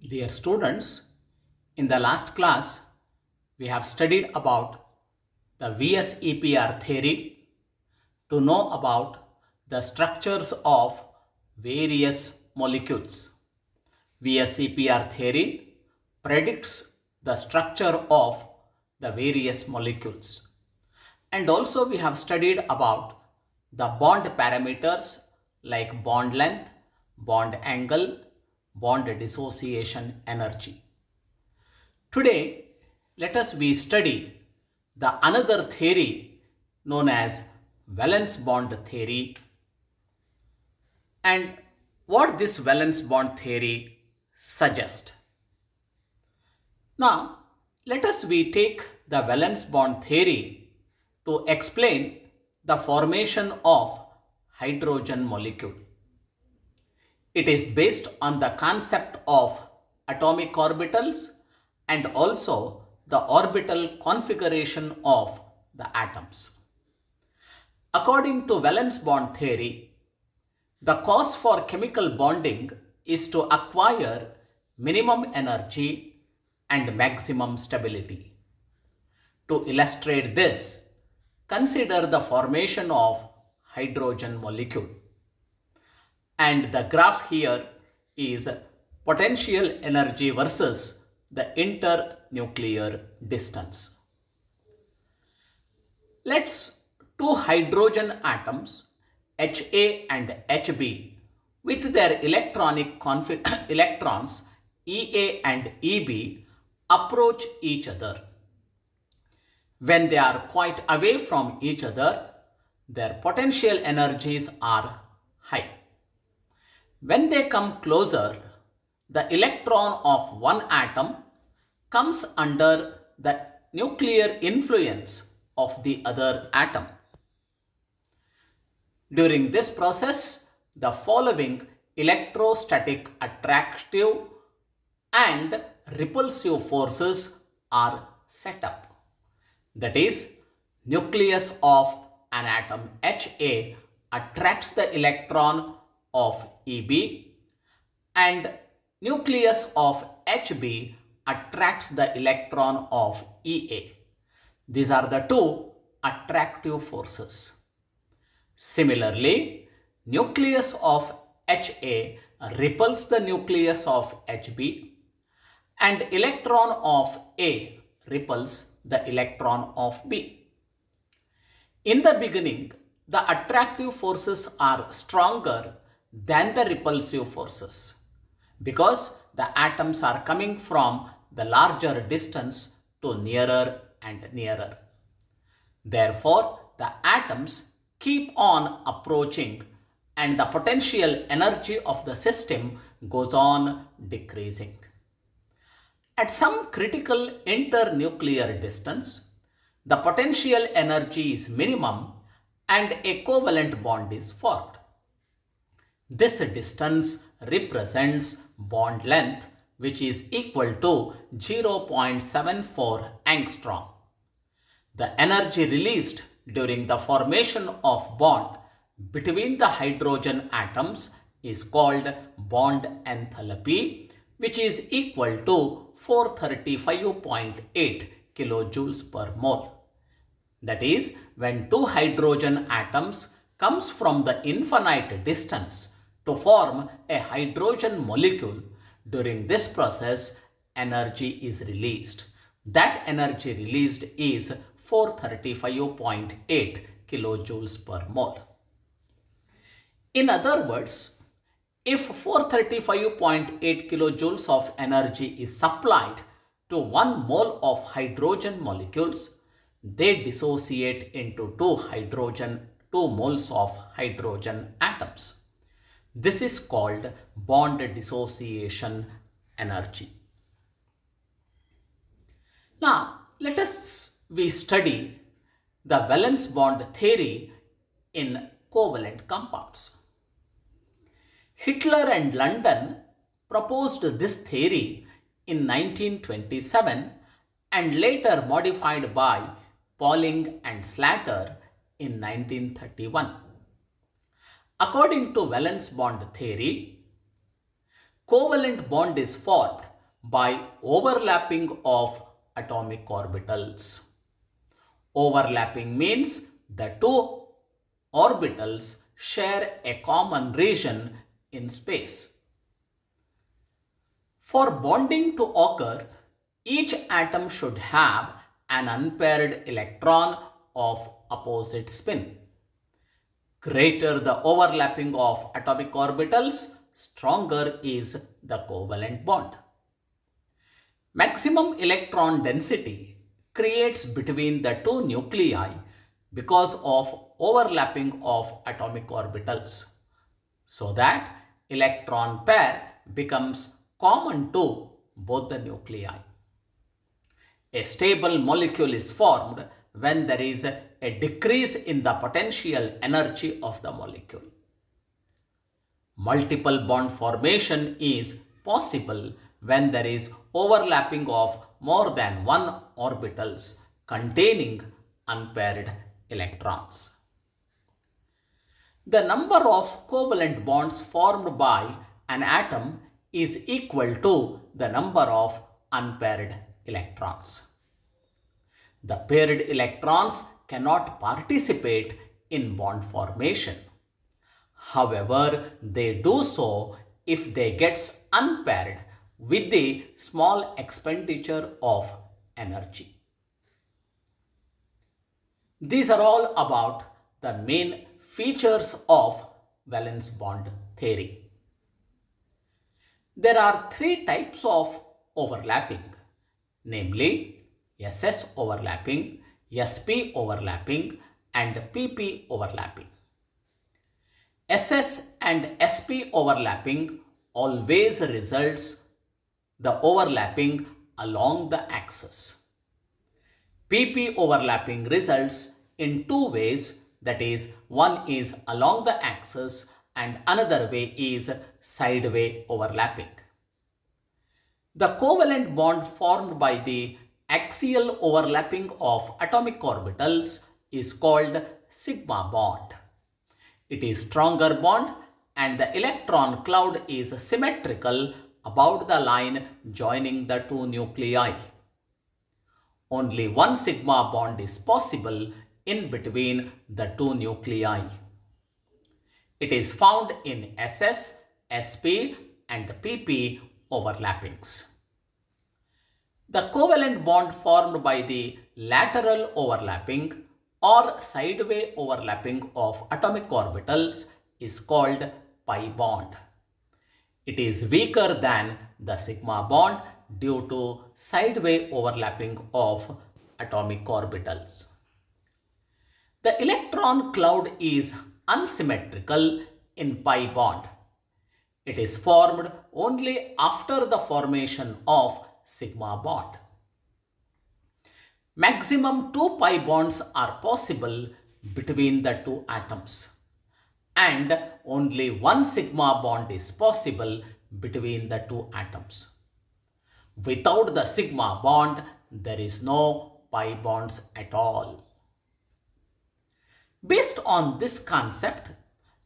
Dear students, in the last class, we have studied about the VSEPR theory to know about the structures of various molecules. VSEPR theory predicts the structure of the various molecules. And also we have studied about the bond parameters like bond length, bond angle, bond dissociation energy. Today, let us we study the another theory known as valence bond theory and what this valence bond theory suggests. Now, let us we take the valence bond theory to explain the formation of hydrogen molecule. It is based on the concept of atomic orbitals and also the orbital configuration of the atoms. According to valence bond theory, the cause for chemical bonding is to acquire minimum energy and maximum stability. To illustrate this, consider the formation of hydrogen molecule. And the graph here is potential energy versus the internuclear distance. Let's two hydrogen atoms HA and HB with their electronic electrons EA and EB approach each other. When they are quite away from each other, their potential energies are. When they come closer, the electron of one atom comes under the nuclear influence of the other atom. During this process, the following electrostatic attractive and repulsive forces are set up. That is, nucleus of an atom HA attracts the electron of EB and nucleus of HB attracts the electron of EA. These are the two attractive forces. Similarly, nucleus of HA repels the nucleus of HB and electron of A repels the electron of B. In the beginning, the attractive forces are stronger than the repulsive forces because the atoms are coming from the larger distance to nearer and nearer. Therefore, the atoms keep on approaching and the potential energy of the system goes on decreasing. At some critical internuclear distance, the potential energy is minimum and a covalent bond is formed. This distance represents bond length which is equal to 0.74 angstrom. The energy released during the formation of bond between the hydrogen atoms is called bond enthalpy which is equal to 435.8 kilojoules per mole. That is when two hydrogen atoms comes from the infinite distance to form a hydrogen molecule, during this process, energy is released. That energy released is 435.8 kilojoules per mole. In other words, if 435.8 kilojoules of energy is supplied to one mole of hydrogen molecules, they dissociate into two hydrogen, two moles of hydrogen atoms. This is called bond dissociation energy. Now, let us we study the valence bond theory in covalent compounds. Heitler and London proposed this theory in 1927 and later modified by Pauling and Slater in 1931. According to valence bond theory, covalent bond is formed by overlapping of atomic orbitals. Overlapping means the two orbitals share a common region in space. For bonding to occur, each atom should have an unpaired electron of opposite spin. Greater the overlapping of atomic orbitals, stronger is the covalent bond. Maximum electron density creates between the two nuclei because of overlapping of atomic orbitals so that electron pair becomes common to both the nuclei. A stable molecule is formed when there is a decrease in the potential energy of the molecule. Multiple bond formation is possible when there is overlapping of more than one orbitals containing unpaired electrons. The number of covalent bonds formed by an atom is equal to the number of unpaired electrons. The paired electrons cannot participate in bond formation. However, they do so if they gets unpaired with the small expenditure of energy. These are all about the main features of valence bond theory. There are three types of overlapping, namely SS overlapping, SP overlapping and PP overlapping. SS and SP overlapping always results the overlapping along the axis. PP overlapping results in two ways that is one is along the axis and another way is sideway overlapping. The covalent bond formed by the axial overlapping of atomic orbitals is called sigma bond. It is stronger bond and the electron cloud is symmetrical about the line joining the two nuclei. Only one sigma bond is possible in between the two nuclei. It is found in SS, SP and PP overlappings. The covalent bond formed by the lateral overlapping or sideway overlapping of atomic orbitals is called pi bond. It is weaker than the sigma bond due to sideway overlapping of atomic orbitals. The electron cloud is unsymmetrical in pi bond. It is formed only after the formation of sigma bond. Maximum two pi bonds are possible between the two atoms and only one sigma bond is possible between the two atoms. Without the sigma bond, there is no pi bonds at all. Based on this concept,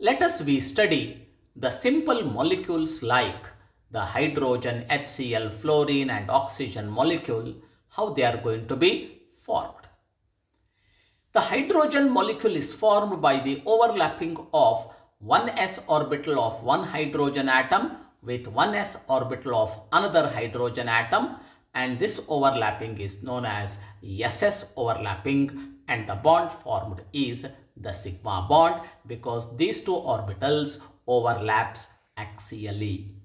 let us we study the simple molecules like the hydrogen, HCl, fluorine and oxygen molecule, how they are going to be formed. The hydrogen molecule is formed by the overlapping of 1s orbital of one hydrogen atom with 1s orbital of another hydrogen atom and this overlapping is known as SS overlapping and the bond formed is the sigma bond because these two orbitals overlaps axially.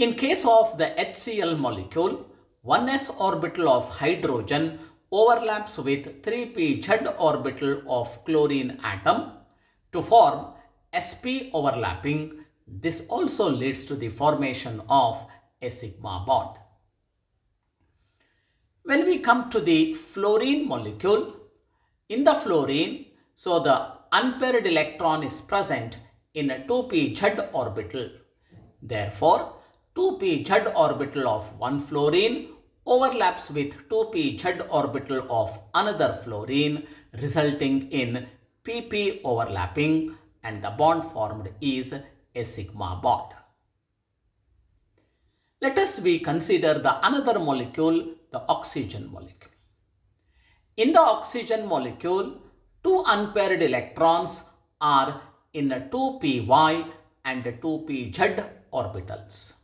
In case of the HCl molecule, 1s orbital of hydrogen overlaps with 3p z orbital of chlorine atom to form sp overlapping this also leads to the formation of a sigma bond. When we come to the fluorine molecule, in the fluorine, so the unpaired electron is present in a 2p z orbital. Therefore, 2p z orbital of one fluorine overlaps with 2p z orbital of another fluorine resulting in pp overlapping and the bond formed is a sigma bond. Let us we consider the another molecule, the oxygen molecule. In the oxygen molecule, two unpaired electrons are in 2py and 2pz orbitals.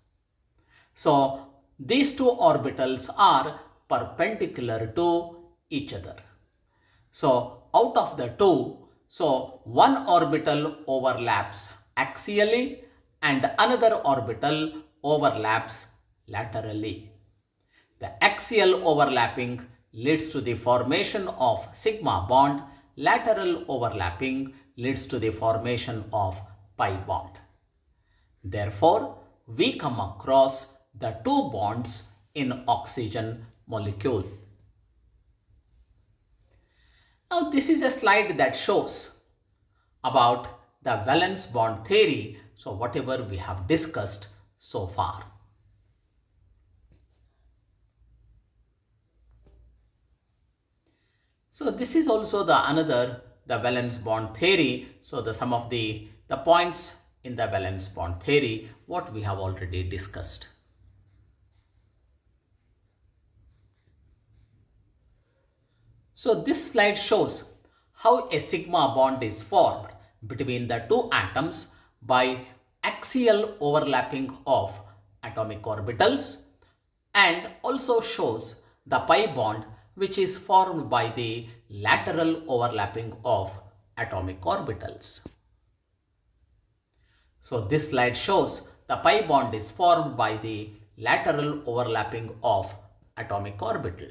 So, these two orbitals are perpendicular to each other. So, out of the two, so one orbital overlaps axially and another orbital overlaps laterally. The axial overlapping leads to the formation of sigma bond, lateral overlapping leads to the formation of pi bond. Therefore, we come across the two bonds in oxygen molecule. Now this is a slide that shows about the valence bond theory. So whatever we have discussed so far. So this is also the another the valence bond theory. So the some of the the points in the valence bond theory what we have already discussed. So this slide shows how a sigma bond is formed between the two atoms by axial overlapping of atomic orbitals and also shows the pi bond which is formed by the lateral overlapping of atomic orbitals. So this slide shows the pi bond is formed by the lateral overlapping of atomic orbital.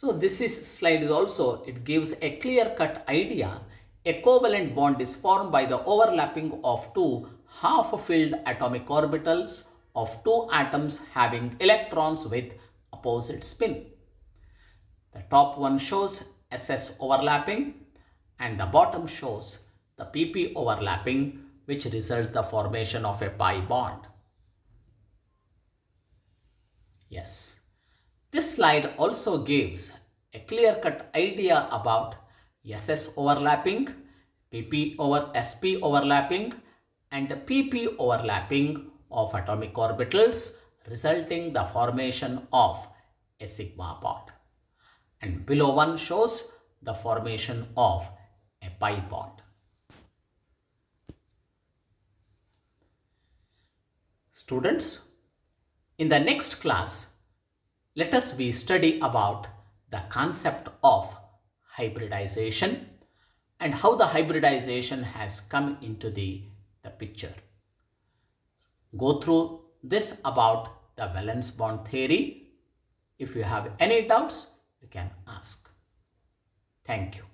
So this is slide is also, it gives a clear cut idea. A covalent bond is formed by the overlapping of two half-filled atomic orbitals of two atoms having electrons with opposite spin. The top one shows SS overlapping and the bottom shows the PP overlapping which results the formation of a pi bond. Yes. This slide also gives a clear-cut idea about SS overlapping, PP over SP overlapping and PP overlapping of atomic orbitals resulting the formation of a sigma bond. And below one shows the formation of a pi bond. Students, in the next class, let us we study about the concept of hybridization and how the hybridization has come into the, the picture. Go through this about the valence bond theory. If you have any doubts, you can ask. Thank you.